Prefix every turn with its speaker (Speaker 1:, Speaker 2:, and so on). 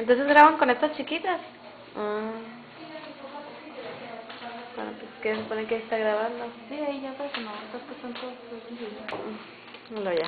Speaker 1: Entonces graban con estas chiquitas. Ah. Bueno, pues que se supone que está grabando.
Speaker 2: Sí, ahí ya pero no, estas que son todas.
Speaker 1: Pues, Lo ya.